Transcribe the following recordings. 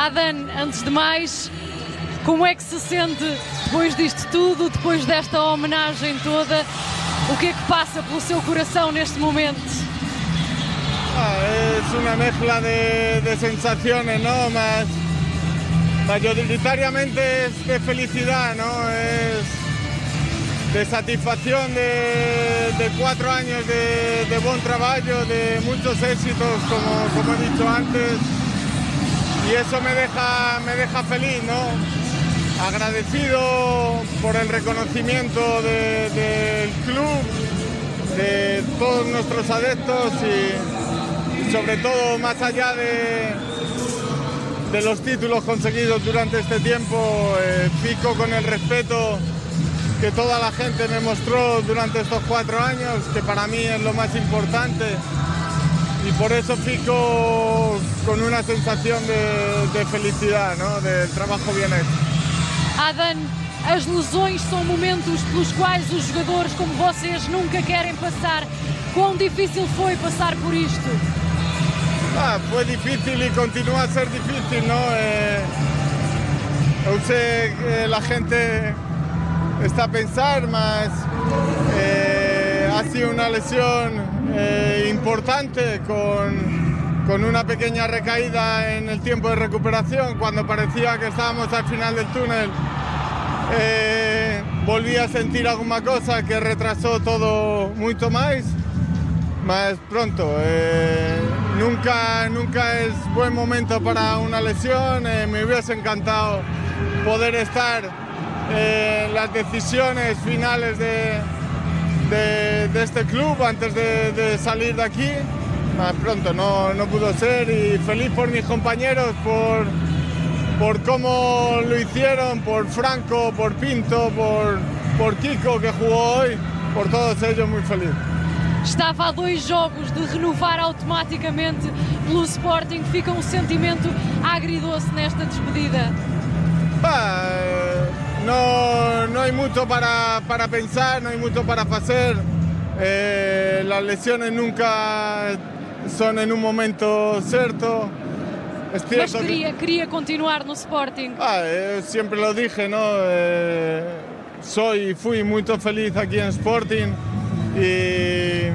Adan, antes de mais, como é que se sente depois disto tudo, depois desta homenagem toda? O que é que passa pelo seu coração neste momento? Ah, es una mezcla de, de sensaciones, ¿no? Más, mayoritariamente de felicidad, ¿no? Es de satisfacción de, de años de, de trabajo, de muchos éxitos, como, como he dicho antes. Y eso me deja, me deja feliz, ¿no? Agradecido por el reconocimiento de- del club, de todos nuestros adeptos y, sobre todo más allá de, de los títulos conseguidos durante este tiempo, eh, pico con el respeto que toda la gente me mostró durante estos cuatro años, que para mí es lo más importante. Y por eso con una sensación de, de felicidad, ¿no? del trabajo bien hecho. Adan, as lesões são momentos pelos quais os jogadores como vocês nunca querem passar. Quão difícil foi passar por isto? Ah, fue difícil y continúa a ser difícil, ¿no? Eh, yo sé que la gente está a pensar, más eh, ha sido una lesión eh, importante con, con una pequeña recaída en el tiempo de recuperación cuando parecía que estábamos al final del túnel. Eh, volví a sentir alguna cosa que retrasó todo mucho más más pronto. Eh, nunca, nunca es buen momento para una lesión. eh, me hubiese encantado poder estar eh, en las decisiones finales de, de- de este club antes de, de salir de aquí. Más pronto no, no pudo ser y feliz por mis compañeros, por, por cómo lo hicieron, por Franco, por Pinto, por, por Kiko que jugó hoy, por todos ellos muy feliz. Estava a dois jogos de renovar automaticamente pelo Sporting. Fica um sentimento agridoce nesta despedida. Ah, eh, no, no hay mucho para, para pensar, no hay mucho para hacer. Eh, las lesiones nunca son en un momento cierto. Es Mas queria, queria continuar no Sporting. Ah, eh, siempre lo dije, ¿no? Eh, soy y fui muy feliz aquí en Sporting y,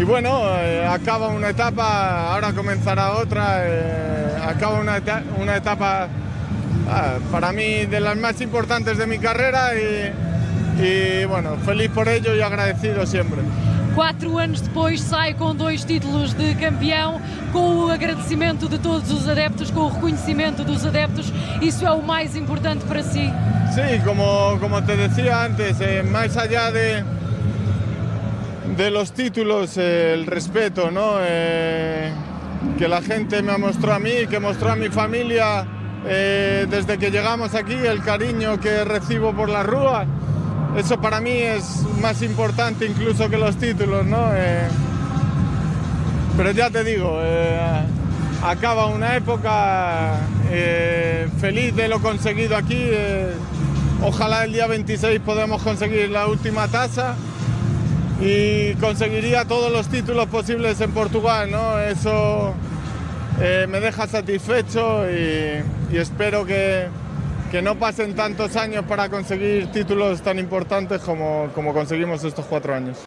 y bueno, eh, acaba una etapa, ahora comenzará otra, eh, acaba una, eta- una etapa ah, para mí de las más importantes de mi carrera y, y bueno, feliz por ello y agradecido siempre. Quatro anos depois sai com dois títulos de campeão, com o agradecimento de todos os adeptos, com o reconhecimento dos adeptos. Isso é o mais importante para si. Sí, como, como te decía antes, eh, más allá de, de los títulos, eh, el respeto, ¿no? Eh, que la gente me mostró a mí, que mostró a mi familia eh, desde que llegamos aquí, el cariño que recibo por la Rúa. Eso para mí es más importante incluso que los títulos, ¿no? Eh, pero ya te digo, eh, acaba una época eh, feliz de lo conseguido aquí. eh, ojalá el día 26 podamos conseguir la última tasa y conseguiría todos los títulos posibles en Portugal, ¿no? Eso eh, me deja satisfecho y, y espero que, que no pasen tantos años para conseguir títulos tan importantes como, como conseguimos estos cuatro años.